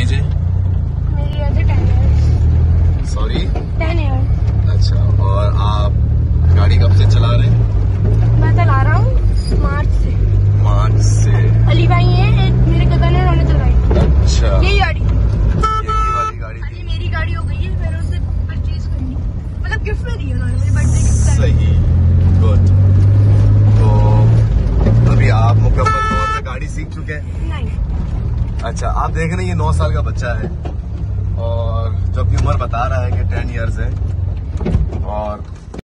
As है? Sorry अच्छा और आप गाड़ी कब से चला रहे हैं? मैं चला रहा हूँ मार्च से। मार्च से। अली भाई है मेरे कज़न उन्होंने चलवाई। अच्छा। यही गाड़ी। यही वाली गाड़ी अरे मेरी गाड़ी हो गई है मैंने उसे परचेज करनी मतलब गिफ्ट में दी उन्होंने बर्थडे गिफ्ट सही। गुड तो अभी आप मुकम्मल तौर पर गाड़ी सीख चुके हैं? नहीं। अच्छा आप देख रहे हैं ये नौ साल का बच्चा है और जो अपनी उम्र बता रहा है कि टेन इयर्स है